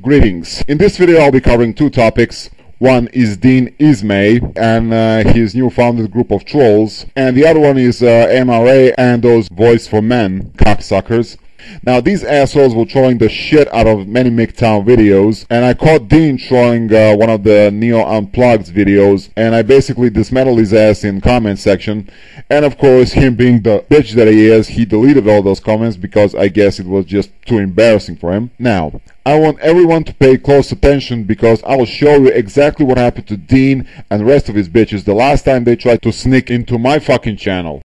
Greetings. In this video I'll be covering two topics. One is Dean Esmay and uh, his new founded group of trolls, and the other one is uh, MRA and those Voice for Men cocksuckers. Now these assholes were trolling the shit out of many MGTOW videos, and I caught Dean trolling uh, one of the Neo Unplugged videos, and I basically dismantled his ass in comment section. And of course, him being the bitch that he is, he deleted all those comments because I guess it was just too embarrassing for him. Now, I want everyone to pay close attention because I will show you exactly what happened to Dean and the rest of his bitches the last time they tried to sneak into my fucking channel.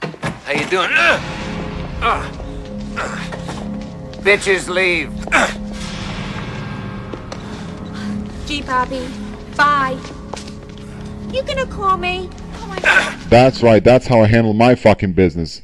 How you doing? Bitches leave. Gee, Bobby. Bye. You gonna call me? Oh my god. That's right, that's how I handle my fucking business.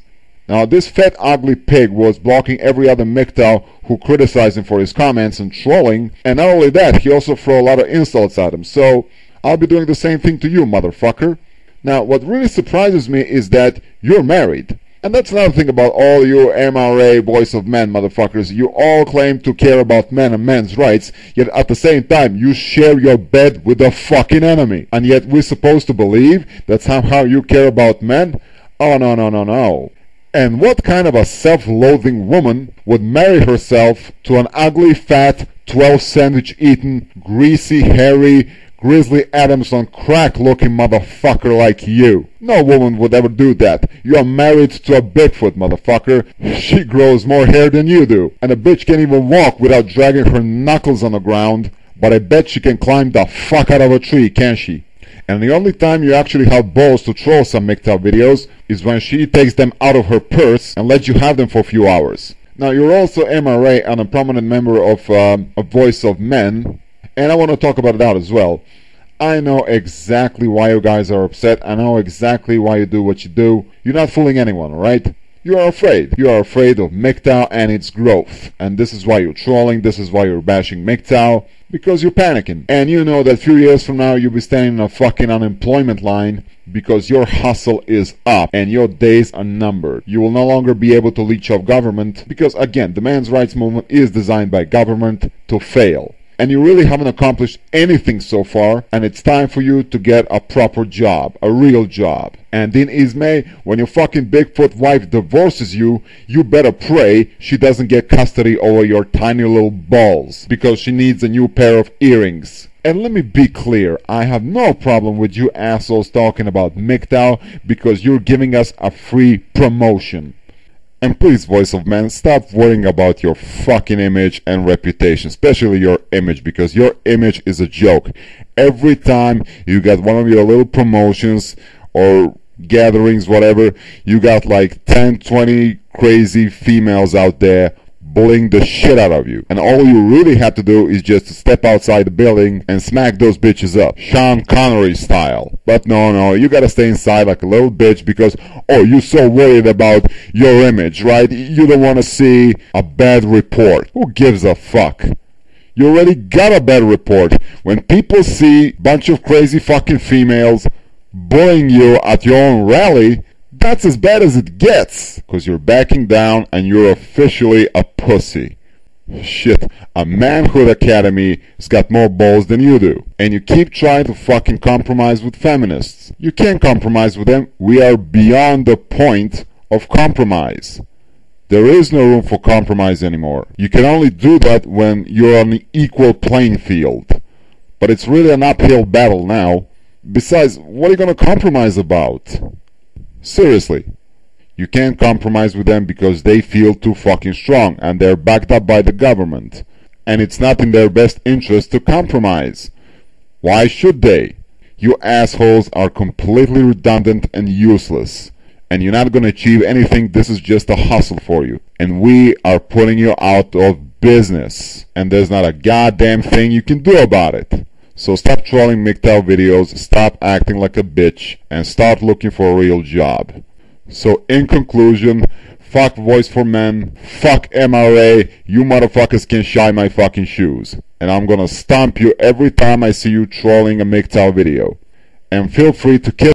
Now, this fat, ugly pig was blocking every other MGTOW who criticized him for his comments and trolling, and not only that, he also threw a lot of insults at him. So, I'll be doing the same thing to you, motherfucker. Now, what really surprises me is that you're married. And that's another thing about all you MRA voice of men motherfuckers. You all claim to care about men and men's rights, yet at the same time you share your bed with the fucking enemy. And yet we're supposed to believe that somehow you care about men? Oh no no no no. And what kind of a self-loathing woman would marry herself to an ugly, fat, 12 sandwich eating, greasy, hairy, Grizzly Adams on crack looking motherfucker like you. No woman would ever do that. You are married to a Bigfoot motherfucker. She grows more hair than you do. And a bitch can't even walk without dragging her knuckles on the ground. But I bet she can climb the fuck out of a tree, can she? And the only time you actually have balls to troll some MGTOW videos is when she takes them out of her purse and lets you have them for a few hours. Now you're also MRA and a prominent member of um, a Voice of Men, and I want to talk about that as well. I know exactly why you guys are upset. I know exactly why you do what you do. You're not fooling anyone, right? You are afraid. You are afraid of MGTOW and its growth. And this is why you're trolling. This is why you're bashing MGTOW. Because you're panicking. And you know that few years from now you'll be standing on a fucking unemployment line because your hustle is up and your days are numbered. You will no longer be able to leech off government because again, the men's rights movement is designed by government to fail and you really haven't accomplished anything so far, and it's time for you to get a proper job, a real job. And in Esmay, when your fucking Bigfoot wife divorces you, you better pray she doesn't get custody over your tiny little balls, because she needs a new pair of earrings. And let me be clear, I have no problem with you assholes talking about MGTOW because you're giving us a free promotion. And please, Voice of Man, stop worrying about your fucking image and reputation, especially your image, because your image is a joke. Every time you got one of your little promotions or gatherings, whatever, you got like 10, 20 crazy females out there bullying the shit out of you. And all you really have to do is just step outside the building and smack those bitches up. Sean Connery style. But no, no, you gotta stay inside like a little bitch because, oh, you're so worried about your image, right? You don't wanna see a bad report. Who gives a fuck? You already got a bad report. When people see bunch of crazy fucking females bullying you at your own rally, that's as bad as it gets, because you're backing down and you're officially a pussy. Shit, a manhood academy has got more balls than you do. And you keep trying to fucking compromise with feminists. You can't compromise with them. We are beyond the point of compromise. There is no room for compromise anymore. You can only do that when you're on an equal playing field. But it's really an uphill battle now. Besides, what are you going to compromise about? Seriously. You can't compromise with them because they feel too fucking strong and they're backed up by the government. And it's not in their best interest to compromise. Why should they? You assholes are completely redundant and useless. And you're not gonna achieve anything, this is just a hustle for you. And we are putting you out of business. And there's not a goddamn thing you can do about it. So stop trolling MGTOW videos, stop acting like a bitch, and start looking for a real job. So in conclusion, fuck Voice for Men, fuck MRA, you motherfuckers can shine my fucking shoes. And I'm gonna stomp you every time I see you trolling a MGTOW video. And feel free to kill